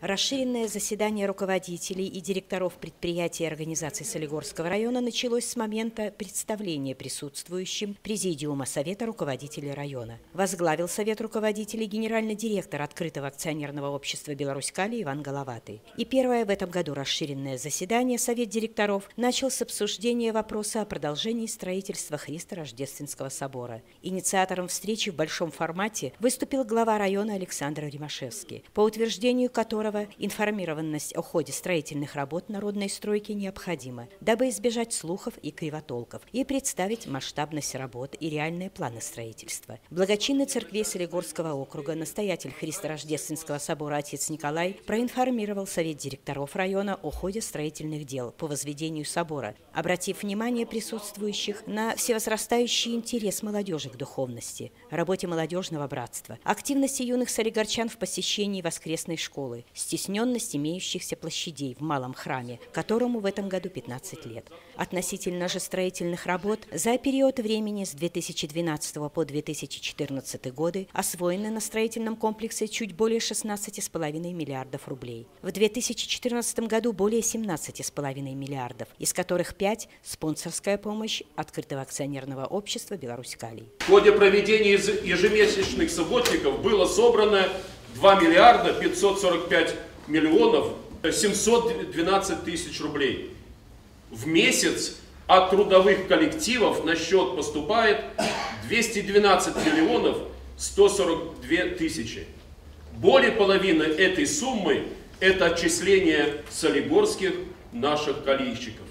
Расширенное заседание руководителей и директоров предприятий и организаций Солигорского района началось с момента представления присутствующим Президиума Совета руководителей района. Возглавил Совет руководителей генеральный директор открытого акционерного общества «Беларусь-Кали» Иван Головатый. И первое в этом году расширенное заседание Совет директоров начал с обсуждения вопроса о продолжении строительства Христа Рождественского собора. Инициатором встречи в большом формате выступил глава района Александр Римашевский, по утверждению которого которого информированность о ходе строительных работ народной стройки необходима, дабы избежать слухов и кривотолков и представить масштабность работ и реальные планы строительства. Благочинный церкви Солигорского округа настоятель Христорождественского собора отец Николай проинформировал Совет директоров района о ходе строительных дел по возведению собора, обратив внимание присутствующих на всевозрастающий интерес молодежи к духовности, работе молодежного братства, активности юных солигорчан в посещении воскресной школы, стесненность имеющихся площадей в малом храме, которому в этом году 15 лет. Относительно же строительных работ за период времени с 2012 по 2014 годы освоено на строительном комплексе чуть более 16,5 миллиардов рублей. В 2014 году более 17,5 миллиардов, из которых 5 – спонсорская помощь открытого акционерного общества «Беларусь-Калий». В ходе проведения ежемесячных субботников было собрано 2 миллиарда 545 миллионов 712 тысяч рублей. В месяц от трудовых коллективов на счет поступает 212 миллионов 142 тысячи. Более половины этой суммы это отчисление солигорских наших калийщиков.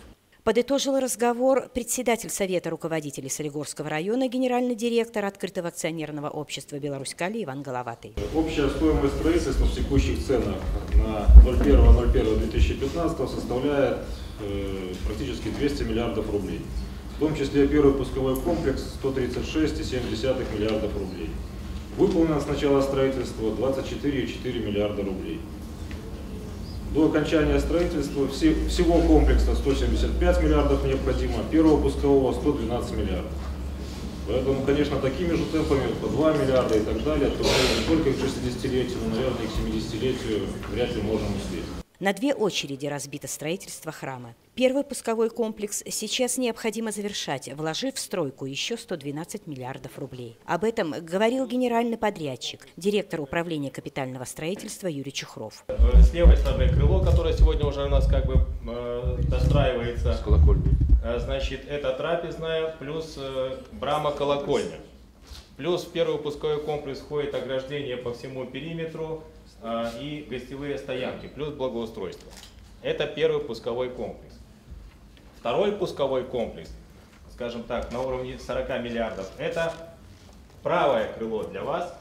Подытожил разговор председатель Совета руководителей Солигорского района, генеральный директор открытого акционерного общества «Беларусь-Кали» Иван Головатый. Общая стоимость строительства в текущих ценах на 01.01.2015 составляет э, практически 200 миллиардов рублей. В том числе первый пусковой комплекс 136,7 миллиардов рублей. Выполнено с начала строительства 24,4 миллиарда рублей. До окончания строительства всего комплекса 175 миллиардов необходимо, первого пускового 112 миллиардов. Поэтому, конечно, такими же темпами, по 2 миллиарда и так далее, то не только к 60-летию, но, наверное, к 70-летию вряд ли можем успеть. На две очереди разбито строительство храма. Первый пусковой комплекс сейчас необходимо завершать, вложив в стройку еще 112 миллиардов рублей. Об этом говорил генеральный подрядчик, директор управления капитального строительства Юрий Чухров. С левой стороны крыло, которое сегодня уже у нас как бы э, достраивается. С колокольней. Э, значит, это трапезная плюс э, брама колокольня. Плюс в первый пусковой комплекс входит ограждение по всему периметру, и гостевые стоянки, плюс благоустройство. Это первый пусковой комплекс. Второй пусковой комплекс, скажем так, на уровне 40 миллиардов, это правое крыло для вас.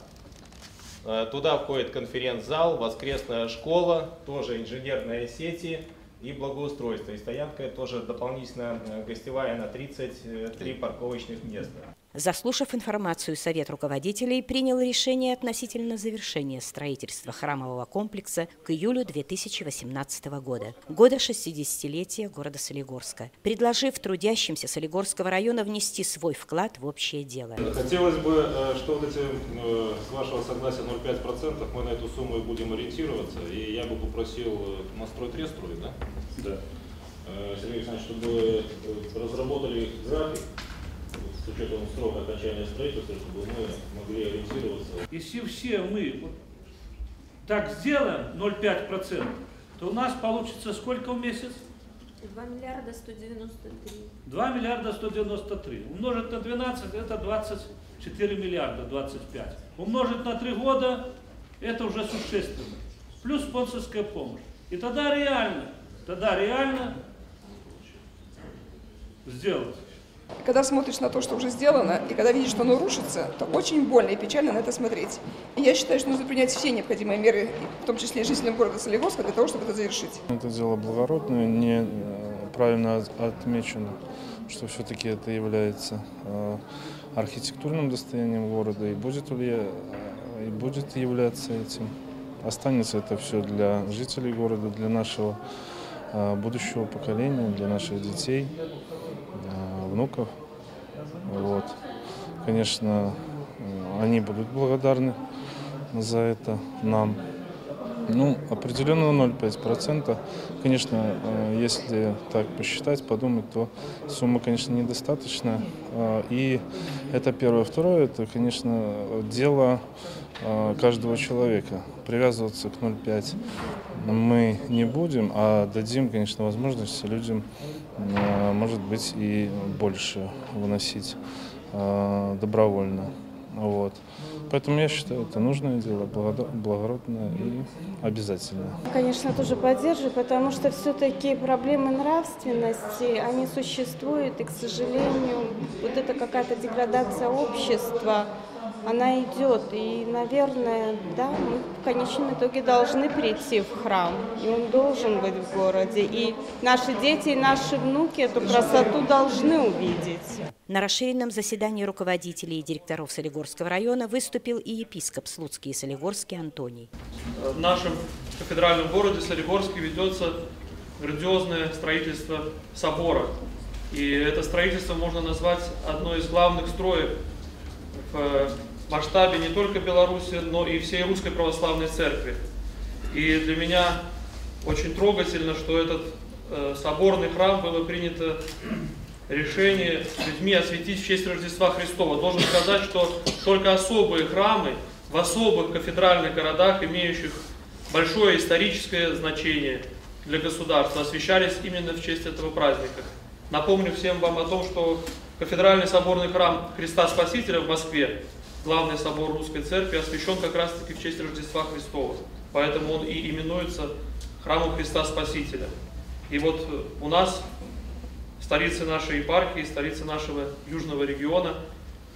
А, туда входит конференц-зал, воскресная школа, тоже инженерные сети и благоустройство. И стоянка тоже дополнительно э, гостевая на 33 парковочных места. Заслушав информацию, Совет руководителей принял решение относительно завершения строительства храмового комплекса к июлю 2018 года, года 60-летия города Солигорска, предложив трудящимся Солигорского района внести свой вклад в общее дело. Хотелось бы, э, что вот эти, э, с вашего согласия, 0,5% мы на эту сумму и будем ориентироваться, и я бы попросил э, настрой трестру, да? Да. Сергей Александрович, чтобы разработали график, с учетом срока окончания строительства, чтобы мы могли ориентироваться. Если все мы вот так сделаем 0,5%, то у нас получится сколько в месяц? 2 миллиарда 193. 2 миллиарда 193. Умножить на 12 это 24 миллиарда 25. Умножить на 3 года это уже существенно. Плюс спонсорская помощь. И тогда реально, тогда реально сделать. Когда смотришь на то, что уже сделано, и когда видишь, что оно рушится, то очень больно и печально на это смотреть. И я считаю, что нужно принять все необходимые меры, в том числе и жителям города Солигорска, для того, чтобы это завершить. Это дело благородное, не э, правильно отмечено, что все-таки это является э, архитектурным достоянием города и будет, ли, э, и будет являться этим. Останется это все для жителей города, для нашего будущего поколения, для наших детей внуков. Вот. Конечно, они будут благодарны за это нам. Ну, определенно 0,5%. Конечно, э, если так посчитать, подумать, то сумма, конечно, недостаточная. Э, и это первое. Второе, это, конечно, дело э, каждого человека. Привязываться к 0,5 мы не будем, а дадим, конечно, возможность людям, может быть, и больше выносить добровольно. Вот. Поэтому я считаю, это нужное дело, благородное и обязательное. Конечно, тоже поддерживаю, потому что все-таки проблемы нравственности, они существуют, и, к сожалению, вот это какая-то деградация общества, она идет. И, наверное, да, мы в конечном итоге должны прийти в храм, и он должен быть в городе. И наши дети и наши внуки эту красоту должны увидеть. На расширенном заседании руководителей и директоров Солигорского района выступил и епископ Слуцкий и Солигорский Антоний. В нашем кафедральном городе Солигорске ведется грандиозное строительство собора. И это строительство можно назвать одной из главных строек в масштабе не только Беларуси, но и всей Русской Православной Церкви. И для меня очень трогательно, что этот э, соборный храм было принято решение людьми осветить в честь Рождества Христова. Должен сказать, что только особые храмы в особых кафедральных городах, имеющих большое историческое значение для государства, освещались именно в честь этого праздника. Напомню всем вам о том, что кафедральный соборный храм Христа Спасителя в Москве главный собор Русской Церкви освящен как раз-таки в честь Рождества Христова. Поэтому он и именуется храмом Христа Спасителя. И вот э, у нас, в столице нашей епархии, столице нашего южного региона,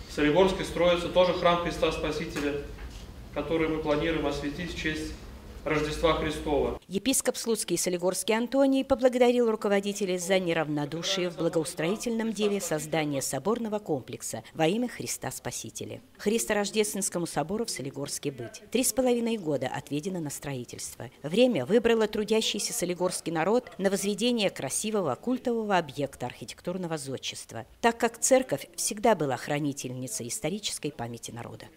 в Солигорске строится тоже храм Христа Спасителя, который мы планируем осветить в честь Рождества Христова. Епископ Слуцкий Солигорский Антоний поблагодарил руководителей за неравнодушие в благоустроительном деле создания соборного комплекса во имя Христа Спасителя. Христорождественскому собору в Солигорске быть. Три с половиной года отведено на строительство. Время выбрало трудящийся солигорский народ на возведение красивого культового объекта архитектурного зодчества, так как церковь всегда была хранительницей исторической памяти народа.